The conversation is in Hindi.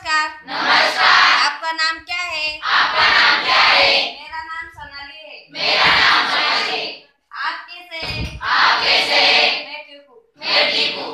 नमस्कार। नमस्कार। आपका नाम क्या है? आपका नाम क्या है? मेरा नाम सोनाली है। मेरा नाम सोनाली आप कैसे आप कैसे मैं ठीक हूँ। मैं ठीक हूँ।